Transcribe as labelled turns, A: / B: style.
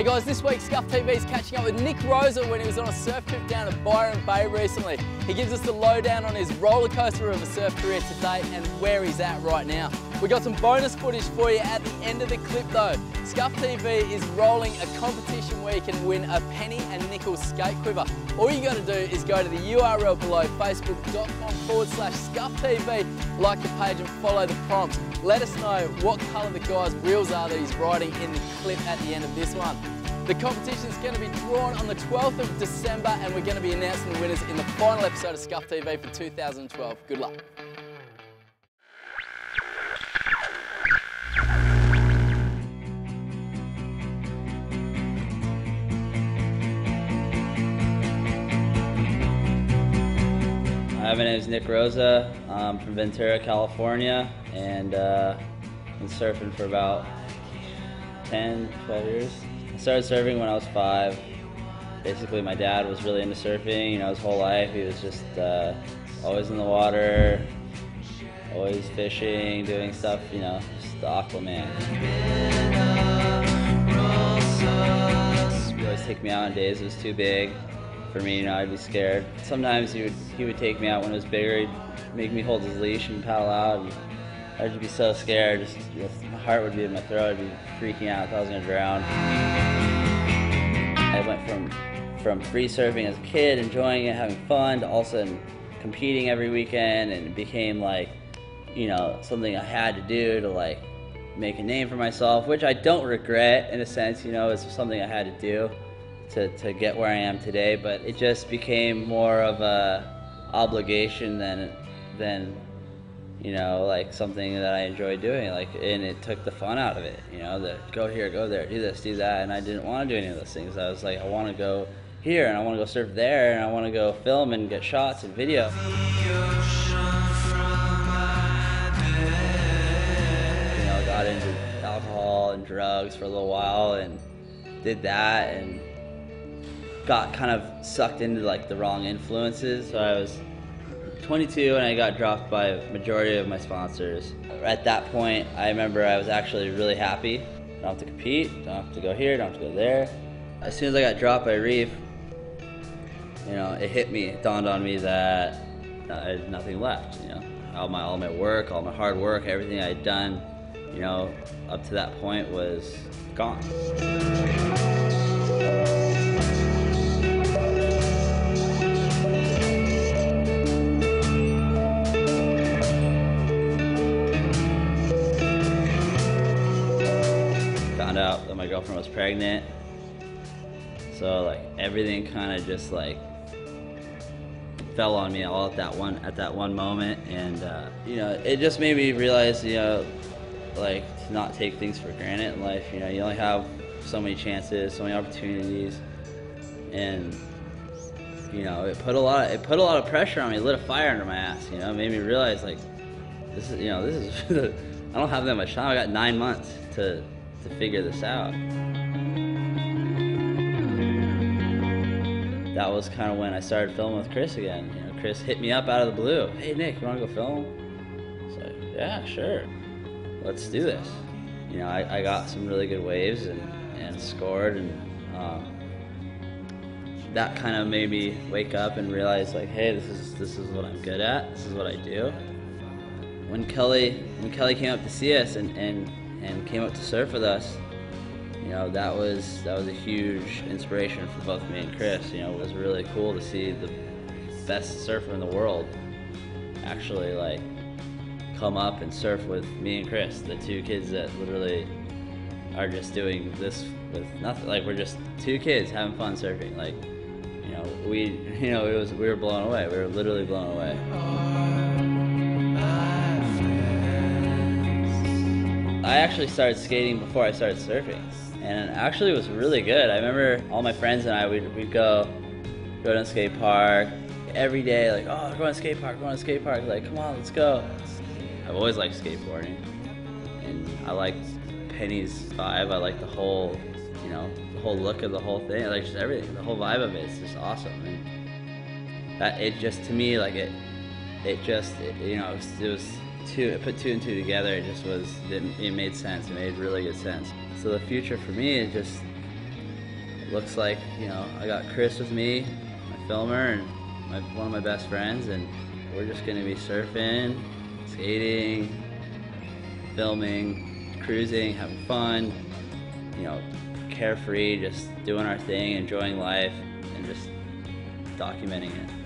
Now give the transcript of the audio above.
A: Hey guys, this week Skuff TV is catching up with Nick Rozsa when he was on a surf trip down at Byron Bay recently. He gives us the lowdown on his roller coaster of a surf career to date and where he's at right now. We got some bonus footage for you at the end of the clip though. Skuff TV is rolling a competition where you can win a penny and nickel skate quiver. All you got to do is go to the URL below, facebook.com forward slash Skuff TV, like the page and follow the prompts. Let us know what colour the guy's wheels are that he's riding in the clip at the end of this one. The competition is going to be drawn on the 12th of December and we're going to be announcing the winners in the final episode of Skuff TV for 2012. Good luck.
B: Hi, my name is Nick Rozsa. I'm from Ventura, California, and uh, been surfing for about 10, 12 years. Started surfing when I was five. Basically, my dad was really into surfing. You know, his whole life he was just uh, always in the water, always fishing, doing stuff. You know, just the Aquaman. He always take me out on days it was too big for me, you know, I'd be scared. Sometimes he would he would take me out when it was bigger. He'd make me hold his leash and paddle out. And I'd just be so scared. Just, just heart would be in my throat. I'd be freaking out. I thought I was gonna drown. I went from from free surfing as a kid, enjoying it, having fun, to also competing every weekend, and it became like, you know, something I had to do to like make a name for myself, which I don't regret in a sense. You know, it's something I had to do to, to get where I am today, but it just became more of a obligation than than you know like something that I enjoy doing. Like, and it took the fun out of it. You know, the go here, go there, do this, do that, and I didn't want to do any of those things. I was like, I want to go here, and I want to go surf there, and I want to go film and get shots and video. You know, got into alcohol and drugs for a little while, and did that, and got kind of sucked into like the wrong influences. So I was 22 and I got dropped by majority of my sponsors. At that point, I remember I was actually really happy. Don't have to compete, don't have to go here, don't have to go there. As soon as I got dropped by Reef, you know, it hit me, it dawned on me that I had nothing left, you know. All my, all my work, all my hard work, everything I had done, you know, up to that point was gone. My girlfriend was pregnant. So like everything kind of just like fell on me all at that one at that one moment, and uh, you know it just made me realize you know like to not take things for granted in life. You know you only have so many chances, so many opportunities, and you know it put a lot of, it put a lot of pressure on me, lit a fire under my ass. You know, it made me realize like this is you know this is I don't have that much time. I got nine months to to figure this out. That was kind of when I started filming with Chris again. You know, Chris hit me up out of the blue. Hey Nick, you want to go film? It's like, yeah, sure. Let's do this. You know, I, I got some really good waves and, and scored, and um, that kind of made me wake up and realize like, hey, this is this is what I'm good at. This is what I do. When Kelly when Kelly came up to see us and, and and came up to surf with us, you know, that was that was a huge inspiration for both me and Chris. You know, it was really cool to see the best surfer in the world actually like come up and surf with me and Chris, the two kids that literally are just doing this with nothing. Like we're just two kids having fun surfing. Like, you know, we you know, it was we were blown away. We were literally blown away. I actually started skating before I started surfing, and it actually was really good. I remember all my friends and I we'd, we'd go go to the skate park every day, like oh going to skate park, going to skate park, like come on, let's go. I've always liked skateboarding, and I like Penny's vibe. I like the whole, you know, the whole look of the whole thing, like just everything, the whole vibe of it is just awesome. And that it just to me like it, it just it, you know it was, it was two put two and two together it just was it, it made sense it made really good sense so the future for me is just looks like, you know, I got Chris with me, my filmer, and my, one of my best friends, and we're just gonna be surfing, skating, filming, cruising, having fun, you know, carefree, just doing our thing, enjoying life, and just documenting it.